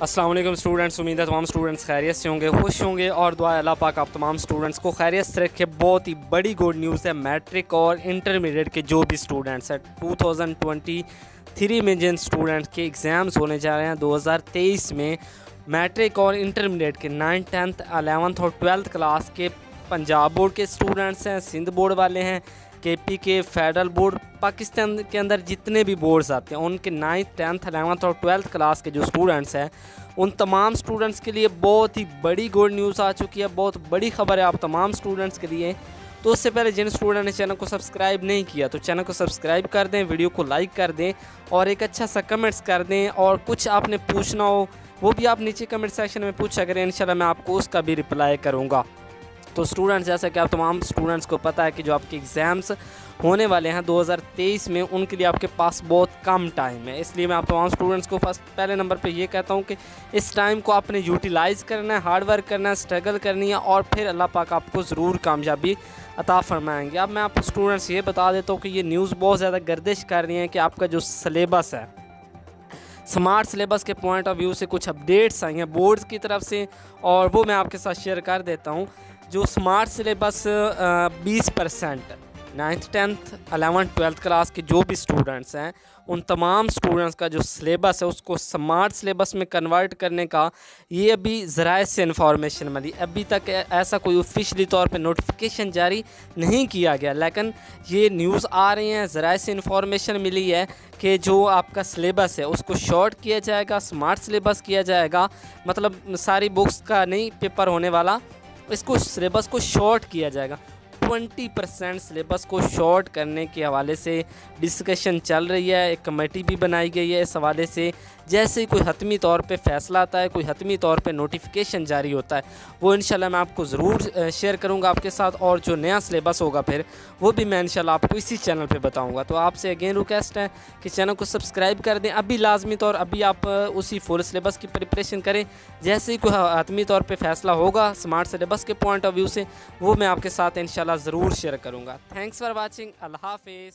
वालेकुम स्टूडेंट्स, उम्मीद है तमाम स्टूडेंट्स खैरियत से होंगे, खुश होंगे और दुआ अल्लाह पाक आप तमाम स्टूडेंट्स को खैरियत से रखे। बहुत ही बड़ी गुड न्यूज़ है मैट्रिक और इंटरमीडिएट के जो भी स्टूडेंट्स हैं 2023 में जिन स्टूडेंट्स के एग्ज़ाम्स होने जा रहे हैं 2023 में मैट्रिक और इंटरमीडिएट के नाइन्थ टेंथ अलेवंथ और ट्वेल्थ क्लास के पंजाब बोर्ड के स्टूडेंट्स हैं, सिंध बोर्ड वाले हैं के पी के फेडरल बोर्ड पाकिस्तान के अंदर जितने भी बोर्ड्स आते हैं, उनके नाइन्थ टेंथ अलेवंथ और ट्वेल्थ क्लास के जो स्टूडेंट्स हैं, उन तमाम स्टूडेंट्स के लिए बहुत ही बड़ी गुड न्यूज़ आ चुकी है, बहुत बड़ी खबर है आप तमाम स्टूडेंट्स के लिए। तो उससे पहले जिन स्टूडेंट ने चैनल को सब्सक्राइब नहीं किया तो चैनल को सब्सक्राइब कर दें वीडियो को लाइक कर दें और एक अच्छा सा कमेंट्स कर दें और कुछ आपने पूछना हो, वो भी आप नीचे कमेंट सेक्शन में पूछा करें, इंशाल्लाह मैं आपको उसका भी रिप्लाई करूँगा। तो स्टूडेंट्स जैसा कि आप तमाम स्टूडेंट्स को पता है कि जो आपके एग्ज़ाम्स होने वाले हैं 2023 में, उनके लिए आपके पास बहुत कम टाइम है। इसलिए मैं आप तमाम स्टूडेंट्स को फ़र्स्ट, पहले नंबर पे ये कहता हूँ कि इस टाइम को आपने यूटिलाइज़ करना है हार्ड वर्क करना है स्ट्रगल करनी है और फिर अल्लाह पाक आपको ज़रूर कामयाबी अता फरमाएँगे। अब मैं आपको स्टूडेंट्स ये बता देता हूँ कि ये न्यूज़ बहुत ज़्यादा गर्दिश कर रही है कि आपका जो सलेबस है स्मार्ट सिलेबस के पॉइंट ऑफ़ व्यू से कुछ अपडेट्स आई हैं बोर्ड्स की तरफ़ से, और वो मैं आपके साथ शेयर कर देता हूँ, जो स्मार्ट सिलेबस बीस percent ninth tenth eleventh twelfth class के जो भी स्टूडेंट्स हैं, उन तमाम स्टूडेंट्स का जो सिलेबस है, उसको स्मार्ट सिलेबस में कन्वर्ट करने का ये अभी ज़राए से इन्फॉर्मेशन मिली। अभी तक ऐसा कोई ऑफिशली तौर पे नोटिफिकेशन जारी नहीं किया गया। लेकिन ये न्यूज़ आ रही हैं, ज़राए से इन्फॉर्मेशन मिली है कि जो आपका सिलेबस है, उसको शॉर्ट किया जाएगा स्मार्ट सिलेबस किया जाएगा। मतलब सारी बुक्स का नहीं पेपर होने वाला, इसको सिलेबस को शॉर्ट किया जाएगा। ट्वेंटी परसेंट सिलेबस को शॉर्ट करने के हवाले से डिस्कशन चल रही है, एक कमेटी भी बनाई गई है इस हवाले से। जैसे ही कोई हतमी तौर पे फैसला आता है, कोई हतमी तौर पे नोटिफिकेशन जारी होता है, वो इंशाल्लाह मैं आपको ज़रूर शेयर करूँगा आपके साथ और जो नया सिलेबस होगा फिर, वो भी मैं इंशाल्लाह आपको इसी चैनल पे बताऊँगा। तो आपसे अगेन रिक्वेस्ट है कि चैनल को सब्सक्राइब कर दें। अभी लाजमी तौर, अभी आप उसी फुल सिलेबस की प्रिपरेशन करें। जैसे ही कोई हतमी तौर पर फैसला होगा स्मार्ट सिलेबस के पॉइंट ऑफ़ व्यू से, वो मैं आपके साथ इन ज़रूर शेयर करूँगा। थैंक्स फॉर वॉचिंग अल्लाह हाफिज़।